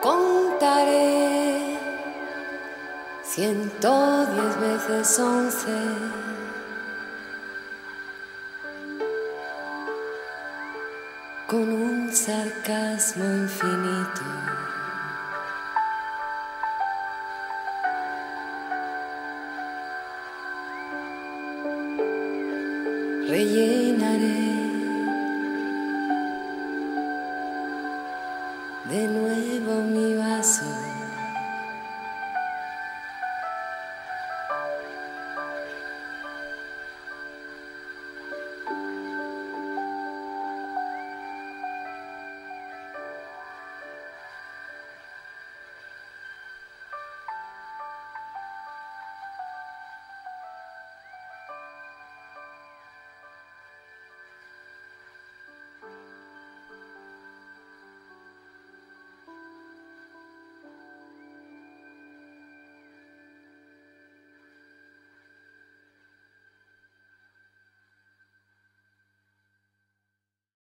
Contaré ciento diez veces once. Con un sarcasmo infinito. Rellenaré de nuevo mi vaso.